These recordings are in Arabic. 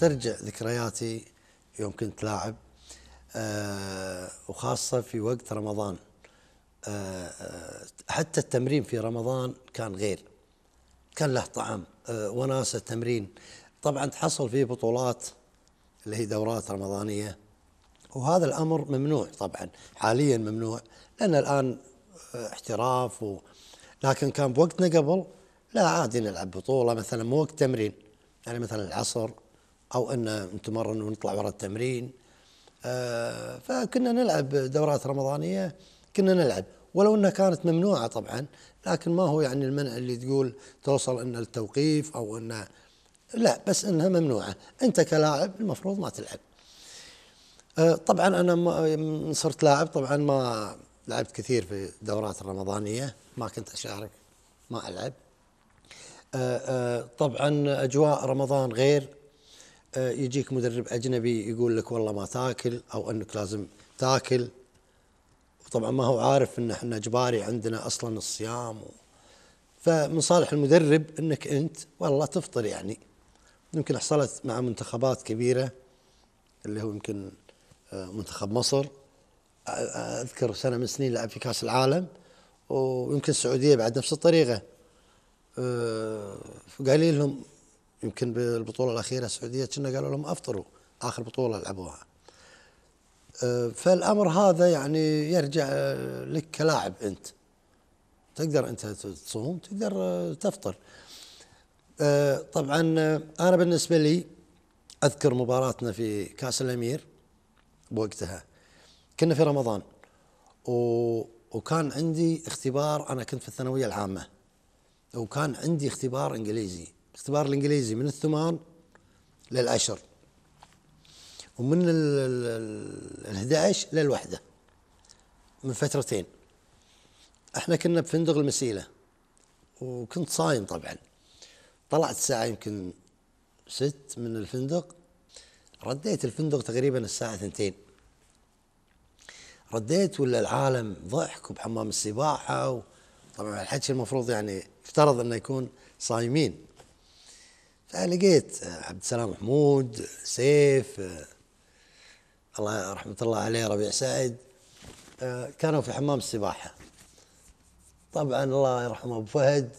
أسترجع ذكرياتي يوم كنت لاعب آه، وخاصة في وقت رمضان. آه، آه، حتى التمرين في رمضان كان غير كان له طعم وناسة تمرين. طبعا تحصل فيه بطولات اللي هي دورات رمضانية وهذا الأمر ممنوع طبعا حاليا ممنوع لأن الآن احتراف و لكن كان بوقتنا قبل لا عادي نلعب بطولة مثلا مو وقت تمرين يعني مثلا العصر أو أن نتمرن ونطلع ورا التمرين. آه فكنا نلعب دورات رمضانية كنا نلعب. ولو أنها كانت ممنوعة طبعا لكن ما هو يعني المنع اللي تقول توصل أن التوقيف أو أن لا بس أنها ممنوعة. أنت كلاعب المفروض ما تلعب. آه طبعا أنا صرت لاعب. طبعا ما لعبت كثير في الدورات الرمضانية ما كنت أشارك ما ألعب. آه، طبعا أجواء رمضان غير يجيك مدرب أجنبي يقول لك والله ما تاكل أو أنك لازم تاكل. وطبعا ما هو عارف أن إحنا إجباري عندنا أصلا الصيام و... فمن صالح المدرب أنك أنت والله تفطر يعني. يمكن حصلت مع منتخبات كبيرة اللي هو يمكن منتخب مصر. أذكر سنة من السنين لعب في كأس العالم ويمكن السعودية بعد نفس الطريقة. آه، قايلين لهم يمكن بالبطولة الأخيرة السعودية كنا قالوا لهم أفطروا آخر بطولة لعبوها. آه، فالأمر هذا يعني يرجع لك كلاعب أنت. تقدر أنت تصوم تقدر تفطر. آه، طبعا أنا بالنسبة لي أذكر مباراتنا في كأس الأمير بوقتها. كنا في رمضان و... وكان عندي اختبار أنا كنت في الثانوية العامة وكان عندي اختبار إنجليزي. اختبار الإنجليزي من الثمان للعشر ومن ال 11 للوحدة من فترتين. إحنا كنا بفندق المسيلة وكنت صايم طبعا. طلعت الساعة يمكن ست من الفندق رديت الفندق تقريبا الساعة ثنتين رديت ولا العالم ضحك وبحمام السباحة طبعا الحكي المفروض يعني يفترض إنه يكون صايمين. فلقيت عبد السلام محمود سيف الله رحمة الله عليه ربيع سعد كانوا في حمام السباحة. طبعا الله يرحمه أبو فهد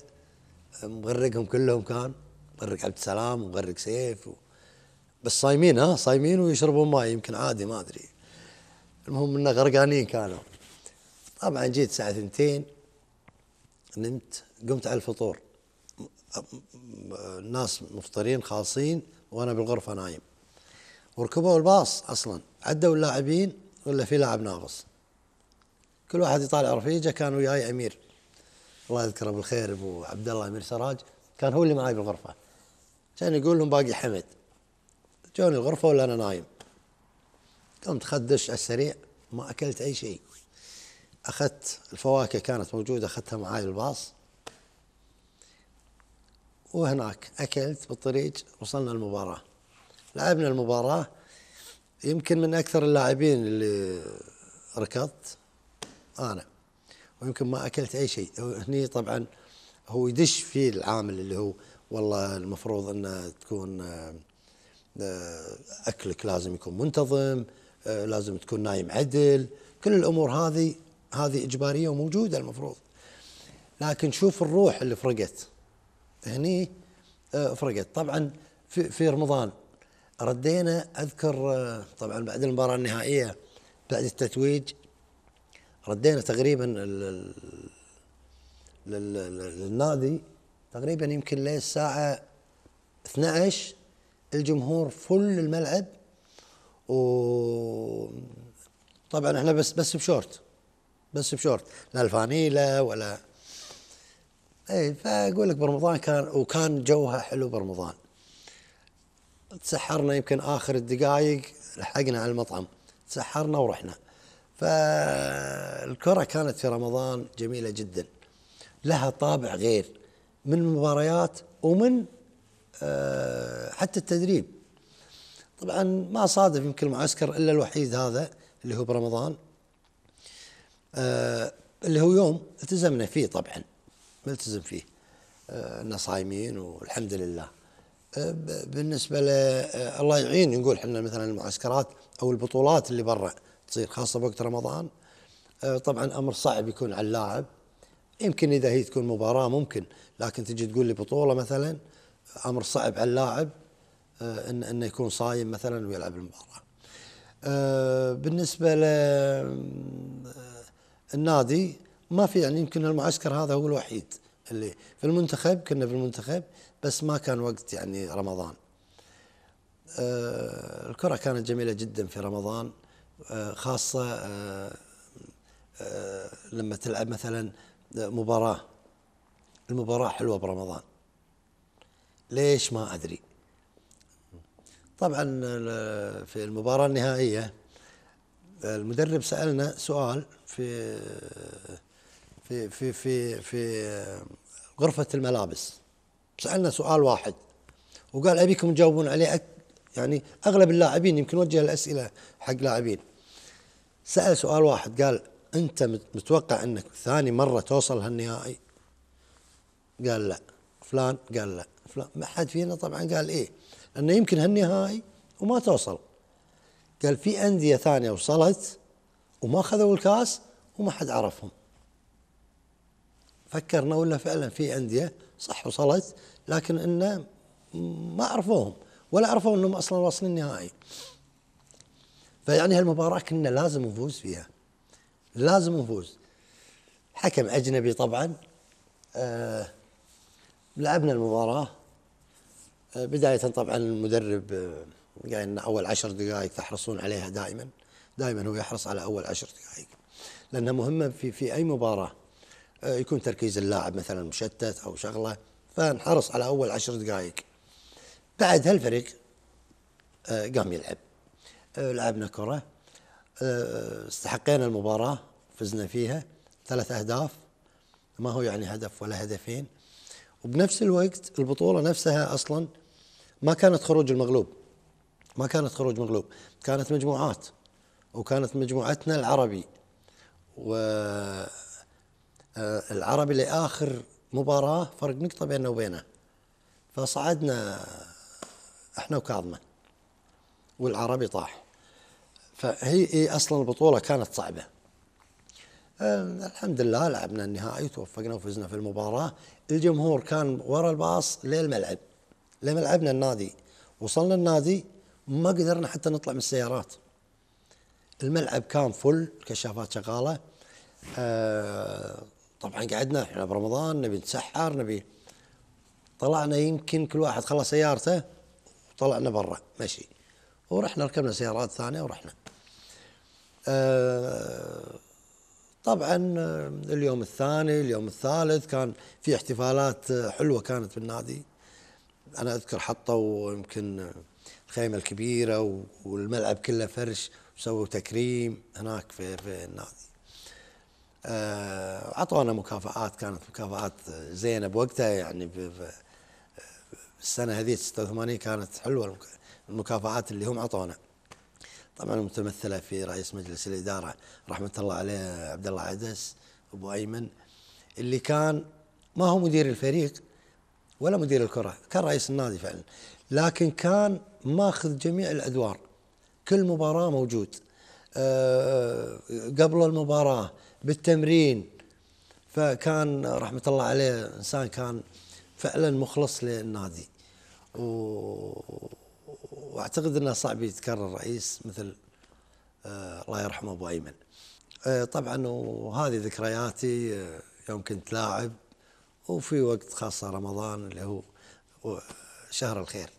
مغرقهم كلهم كان مغرق عبد السلام ومغرق سيف و... بس صايمين ها صايمين ويشربون ماء يمكن عادي ما أدري. المهم إنه غرقانين كانوا. طبعا جيت الساعة ثنتين نمت قمت على الفطور. الناس مفطرين خاصين وأنا بالغرفة نايم. وركبوا الباص أصلا. عدوا اللاعبين ولا في لاعب ناقص. كل واحد يطالع رفيجة كان وياي أمير. الله يذكره بالخير أبو عبد الله أمير سراج. كان هو اللي معي بالغرفة. كان يقول لهم باقي حمد. جوني الغرفة ولا أنا نايم. قمت خدش على السريع ما أكلت أي شيء. أخذت الفواكه كانت موجودة أخذتها معاي الباص وهناك أكلت بالطريق وصلنا المباراة. لعبنا المباراة يمكن من أكثر اللاعبين اللي ركضت أنا ويمكن ما أكلت أي شيء. هني طبعا هو يدش في العامل اللي هو والله المفروض إنه تكون آه، أكلك لازم يكون منتظم آه، لازم تكون نايم عدل. كل الأمور هذه هذه إجبارية وموجودة المفروض. لكن شوف الروح اللي فرقت. هني آه، فرقت. طبعا في في رمضان ردينا أذكر آه، طبعا بعد المباراة النهائية بعد التتويج ردينا تقريبا للنادي تقريبا يمكن للساعه 12 الجمهور فل الملعب و طبعا إحنا بس بس بشورت بس بشورت. لا الفانيلا ولا اي فأقول لك برمضان كان وكان جوها حلو برمضان. تسحرنا يمكن آخر الدقائق لحقنا على المطعم. تسحرنا ورحنا. فالكرة كانت في رمضان جميلة جدا. لها طابع غير. من المباريات ومن آه، حتى التدريب. طبعا ما صادف يمكن المعسكر إلا الوحيد هذا اللي هو برمضان. آه اللي هو يوم التزمنا فيه طبعا. ملتزم فيه. آه صايمين والحمد لله. آه، بالنسبة ل آه، الله يعين نقول إحنا مثلا المعسكرات أو البطولات اللي برا تصير خاصة بوقت رمضان. طبعا أمر صعب يكون على اللاعب. يمكن إذا هي تكون مباراة ممكن لكن تجي تقول لي بطولة مثلا أمر صعب على اللاعب ان إنه يكون صايم مثلا ويلعب المباراة. بالنسبة ل النادي ما في يعني يمكن المعسكر هذا هو الوحيد اللي في المنتخب كنا في المنتخب بس ما كان وقت يعني رمضان. آه الكرة كانت جميلة جدا في رمضان آه خاصة آه آه لما تلعب مثلا مباراة. المباراة حلوة برمضان. ليش ما أدري. طبعا في المباراة النهائية المدرب سألنا سؤال في في في في في غرفة الملابس. سألنا سؤال واحد. وقال أبيكم تجاوبون عليه أك يعني أغلب اللاعبين يمكن وجه الأسئلة حق لاعبين. سأل سؤال واحد. قال أنت متوقع أنك ثاني مرة توصل هالنهائي؟ قال لا. فلان؟ قال لا. فلان؟ ما حد فينا طبعا قال إيه؟ لأنه يمكن هالنهائي وما توصل. قال في أندية ثانية وصلت وما أخذوا الكاس وما حد عرفهم. فكرنا ولا فعلا في أندية صح وصلت لكن إنه ما عرفوهم ولا عرفوا إنهم أصلا واصلين النهائي فيعني هالمباراة كنا لازم نفوز فيها لازم نفوز. حكم أجنبي طبعا آه لعبنا المباراة. آه بداية طبعا المدرب آه قال أول عشر دقائق تحرصون عليها دائما دائما هو يحرص على أول عشر دقائق لأنها مهمة في في أي مباراة. آه، يكون تركيز اللاعب مثلا مشتت أو شغلة فنحرص على أول عشر دقائق. بعد هالفريق آه، قام يلعب. آه، لعبنا كرة استحقينا المباراة فزنا فيها ثلاث أهداف. ما هو يعني هدف ولا هدفين. وبنفس الوقت البطولة نفسها أصلا ما كانت خروج المغلوب. ما كانت خروج مغلوب. كانت مجموعات وكانت مجموعتنا العربي. و آه، العربي لآخر مباراة فرق نقطة بيننا وبينه. فصعدنا إحنا وكاظمة والعربي طاح. فهي أصلا البطولة كانت صعبة. آه، الحمد لله لعبنا النهائي وتوفقنا وفزنا في المباراة. الجمهور كان ورا الباص للملعب لملعبنا النادي وصلنا النادي ما قدرنا حتى نطلع من السيارات. الملعب كان فل كشافات شغالة. آه طبعا قعدنا إحنا برمضان نبي نتسحر نبي طلعنا يمكن كل واحد خلص سيارته وطلعنا برا مشي. ورحنا ركبنا سيارات ثانية ورحنا. آه طبعا اليوم الثاني اليوم الثالث كان في احتفالات حلوة كانت بالنادي. أنا أذكر حطوا يمكن الخيمة الكبيرة والملعب كله فرش وسووا تكريم هناك في في النادي. أعطونا مكافآت كانت مكافآت زينة بوقتها يعني السنة هذه 86 كانت حلوة المكافآت اللي هم أعطونا. طبعا متمثلة في رئيس مجلس الإدارة رحمة الله عليه عبد الله عدس أبو أيمن اللي كان ما هو مدير الفريق ولا مدير الكرة كان رئيس النادي فعلا. لكن كان ماخذ جميع الأدوار. كل مباراة موجود. أه قبل المباراة بالتمرين. فكان رحمة الله عليه إنسان كان فعلا مخلص للنادي. و... وأعتقد إنه صعب يتكرر رئيس مثل آه الله يرحمه أبو أيمن. آه طبعا وهذه ذكرياتي آه يوم كنت لاعب وفي وقت خاصة رمضان اللي هو شهر الخير.